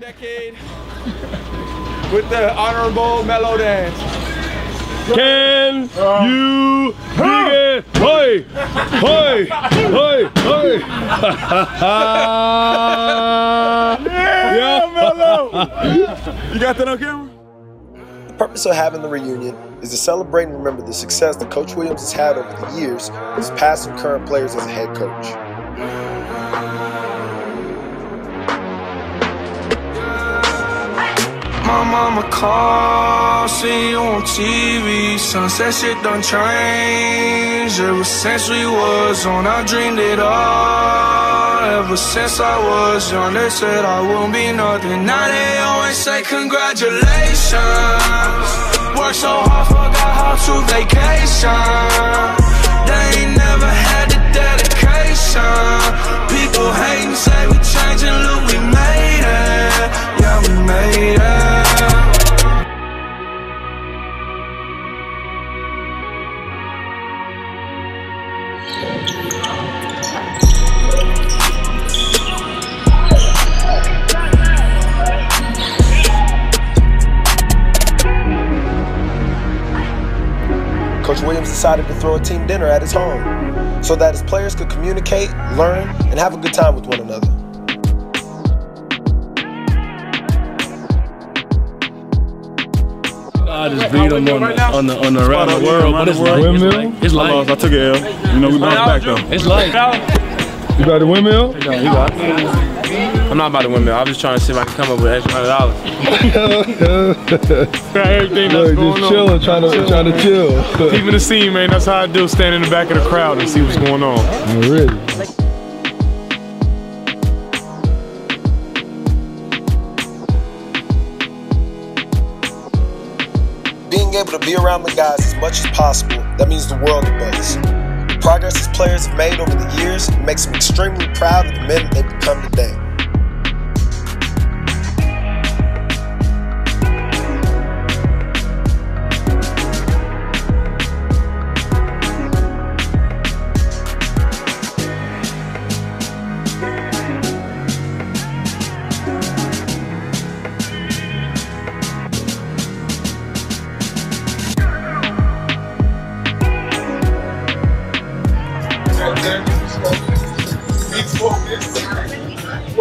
decade with the honorable mellow dance. Can you dig it? Hoy! Hoy! Hoy! Hoy! yeah, mellow! You got that on camera? The purpose of having the reunion is to celebrate and remember the success that Coach Williams has had over the years with his past and current players as a head coach. My mama called, see you on TV. Sunset shit done changed. Ever since we was on, I dreamed it all. Ever since I was young, they said I won't be nothing. Now they always say congratulations. Worked so hard, forgot how to vacation. They ain't never had the dedication. People hating, say we changing, look, we made it. Yeah, we made it. Williams decided to throw a team dinner at his home so that his players could communicate, learn, and have a good time with one another. I just beat him on the, on the, on the around the world, but it's light. It's Windmill? light. It's I lost. I took an L. You know, we bounced back though. It's light. You got the windmill? I'm not about to win, man. I'm just trying to see if I can come up with extra hundred dollars. Everything that's Look, going just on. chilling, trying to trying to chill. Keeping the scene, man. That's how I do. Stand in the back of the crowd and see what's going on. Already. Being able to be around the guys as much as possible, that means the world to Buzz. The progress his players have made over the years makes him extremely proud of the men that they've become today.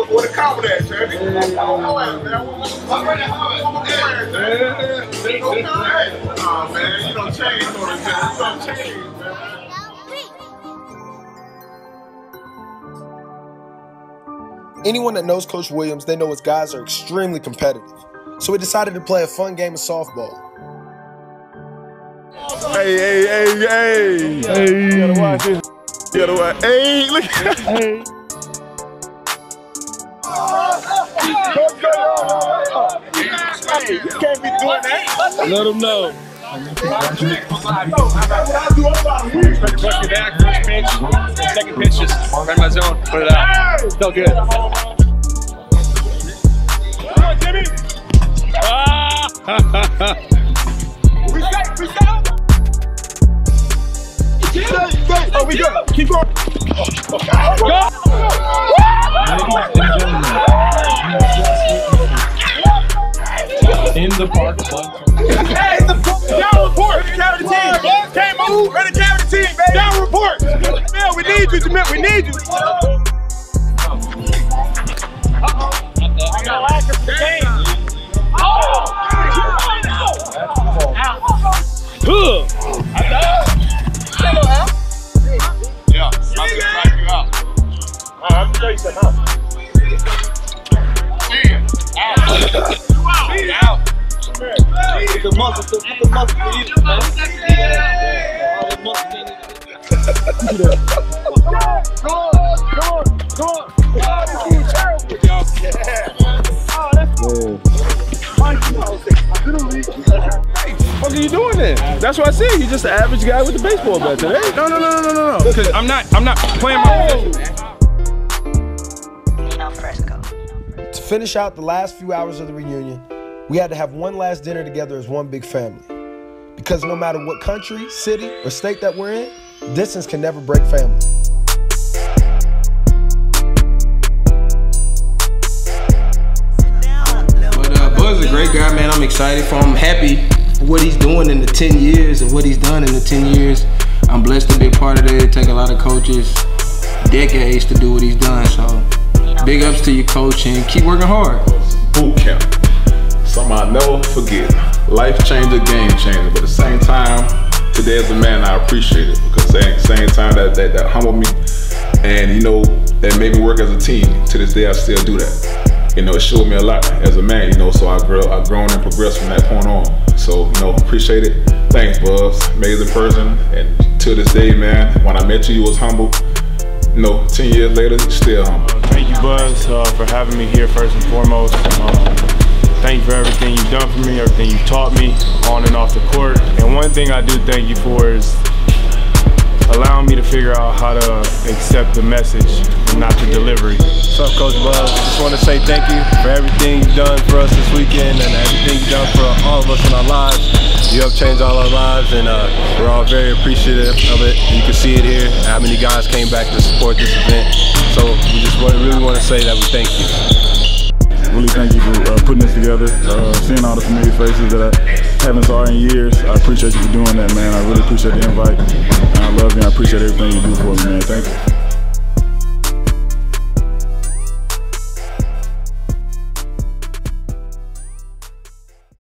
What a comment at, Jamie? Oh, man, you don't change, you don't change, man. Anyone that knows Coach Williams, they know his guys are extremely competitive. So we decided to play a fun game of softball. Hey, hey, hey, hey. Hey. You gotta watch this. You gotta. Hey, look. Hey. Hey, you can't be doing that. Let him know. First back, first pitch, second pitch, just right my zone, put it out. Felt good. The park. Hey, the down report. Ready carry the team. Can't move. Ready to carry the team, baby. Down report. Jamil, we need you, Jamil. We need you. Yeah, The muscle, the, the muscle for you, man. What are you doing then? That's what I said. You're just an average guy with a baseball bat today. No, no, no, no, no, no, no. Because I'm not, I'm not playing my position. To finish out the last few hours of the reunion, we had to have one last dinner together as one big family. Because no matter what country, city, or state that we're in, distance can never break family. But uh, Buzz is a great guy, man. I'm excited for him. I'm happy for what he's doing in the 10 years and what he's done in the 10 years. I'm blessed to be a part of it. It take a lot of coaches decades to do what he's done. So big ups to your coach and keep working hard. Boot camp. Something I'll never forget. Life changer, game changer. But at the same time, today as a man, I appreciate it because at the same time that, that, that humbled me and you know, that made me work as a team. To this day, I still do that. You know, it showed me a lot as a man, you know, so I grew, I've grown and progressed from that point on. So, you know, appreciate it. Thanks, Buzz. Amazing person. And to this day, man, when I met you, you was humble. You know, 10 years later, still humble. Thank you, Buzz, uh, for having me here first and foremost. Um, thank you for everything you've done for me, everything you've taught me on and off the court. And one thing I do thank you for is allowing me to figure out how to accept the message and not the delivery. What's up, Coach Buzz? Just want to say thank you for everything you've done for us this weekend and everything you've done for all of us in our lives. You have changed all our lives, and uh, we're all very appreciative of it. You can see it here, how many guys came back to support this event. So we just really want to say that we thank you. Really thank you for uh, putting this together, uh, seeing all the familiar faces that I haven't saw in years. I appreciate you for doing that, man. I really appreciate the invite. I love you. I appreciate everything you do for me, man. Thank you.